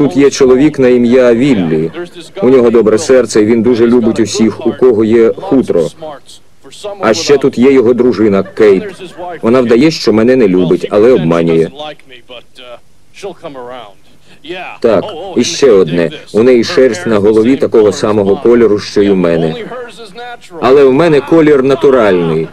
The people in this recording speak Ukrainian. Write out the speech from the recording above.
Тут є чоловік на ім'я Віллі. У нього добре серце, і він дуже любить усіх, у кого є хутро. А ще тут є його дружина Кейт. Вона вдає, що мене не любить, але обманює. Так, і ще одне. У неї шерсть на голові такого самого кольору, що й у мене. Але в мене колір натуральний.